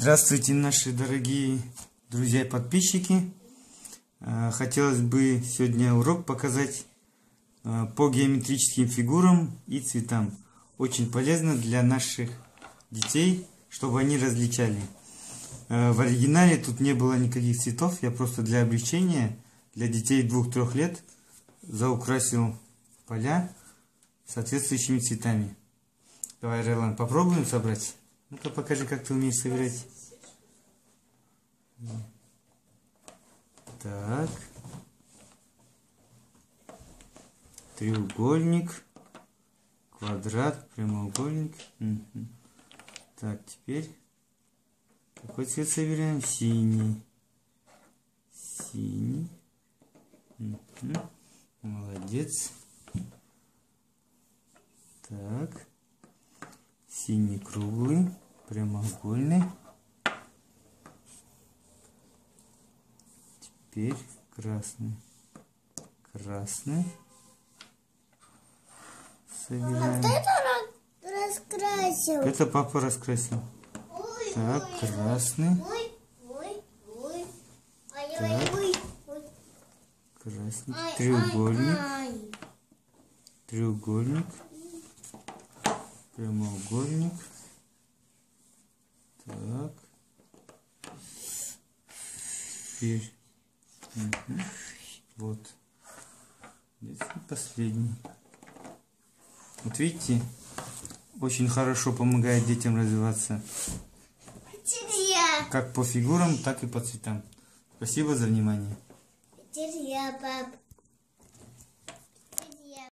Здравствуйте, наши дорогие друзья и подписчики. Э, хотелось бы сегодня урок показать э, по геометрическим фигурам и цветам. Очень полезно для наших детей, чтобы они различали. Э, в оригинале тут не было никаких цветов, я просто для облегчения, для детей 2-3 лет заукрасил поля соответствующими цветами. Давай, Релан, попробуем собрать? Ну-ка покажи, как ты умеешь собирать. Так. Треугольник. Квадрат, прямоугольник. Так, теперь какой цвет собираем? Синий. Синий. Молодец. Так синий круглый, прямоугольный. Теперь красный. Красный. Собираем. Вот это раскрасил. Это папа раскрасил. Ой, так, ой, красный. Ой, ой, ой. Ой, так. Красный. Треугольник. Треугольник прямоугольник. Так. Теперь. Угу. Вот. Здесь последний. Вот видите, очень хорошо помогает детям развиваться. Как по фигурам, так и по цветам. Спасибо за внимание. Теперь я, пап.